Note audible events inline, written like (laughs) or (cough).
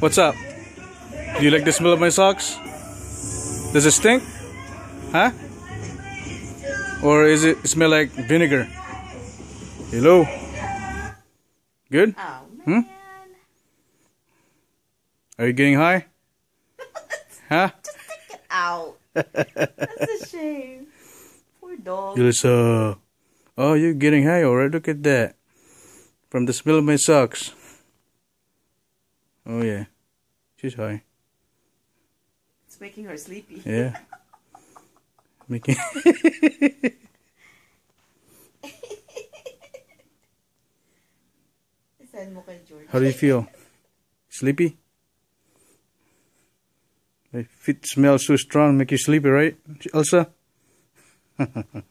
What's up? Do you like the smell of my socks? Does it stink? Huh? Or is it smell like vinegar? Hello? Good? Oh, Hmm? Are you getting high? (laughs) Huh? Just take it out. That's a shame. Poor dog. Yulisa. Oh, you're getting high already. Look at that. From the smell of my socks. Oh, yeah. She's high. It's making her sleepy. Yeah. (laughs) Making. Send mo kay George. How do you feel? Sleepy? My feet smell so strong, make you sleepy, right, Elsa? (laughs)